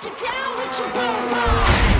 Get down with your boom boom.